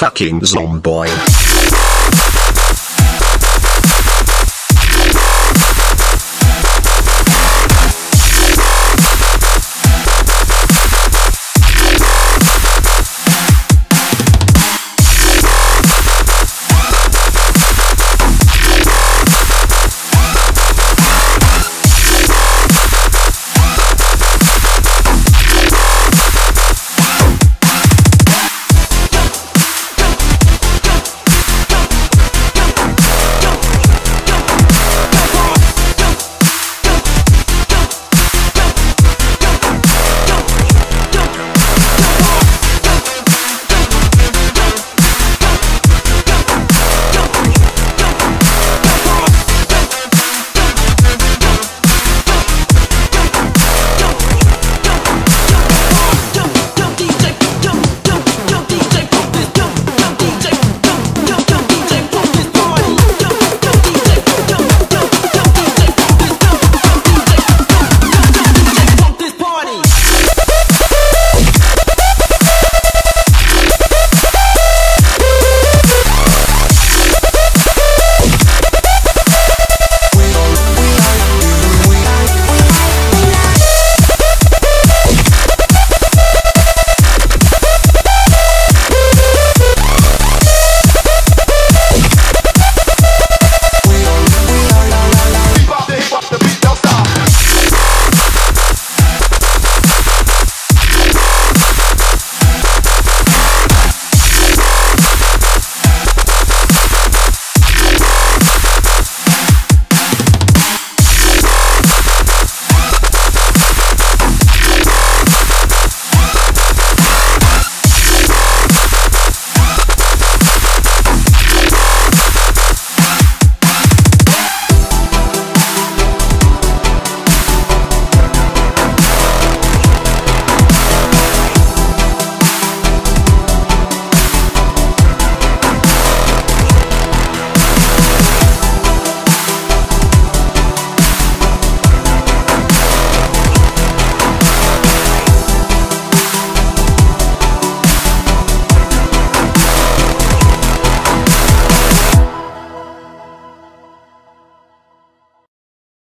fucking zomboid.